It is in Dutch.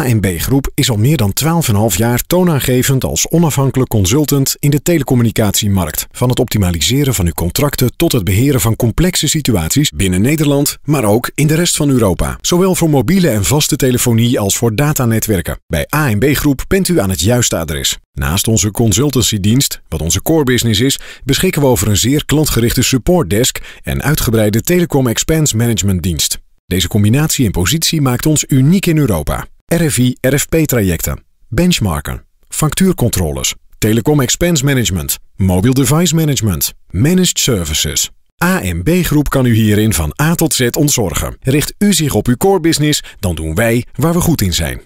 ANB Groep is al meer dan 12,5 jaar toonaangevend als onafhankelijk consultant in de telecommunicatiemarkt. Van het optimaliseren van uw contracten tot het beheren van complexe situaties binnen Nederland, maar ook in de rest van Europa. Zowel voor mobiele en vaste telefonie als voor datanetwerken. Bij ANB Groep bent u aan het juiste adres. Naast onze consultancydienst, wat onze core business is, beschikken we over een zeer klantgerichte supportdesk en uitgebreide telecom expense management dienst. Deze combinatie en positie maakt ons uniek in Europa. RFI RFP-trajecten, benchmarken, factuurcontroles, telecom expense management, mobile device management, managed services. AMB Groep kan u hierin van A tot Z ontzorgen. Richt u zich op uw core business, dan doen wij waar we goed in zijn.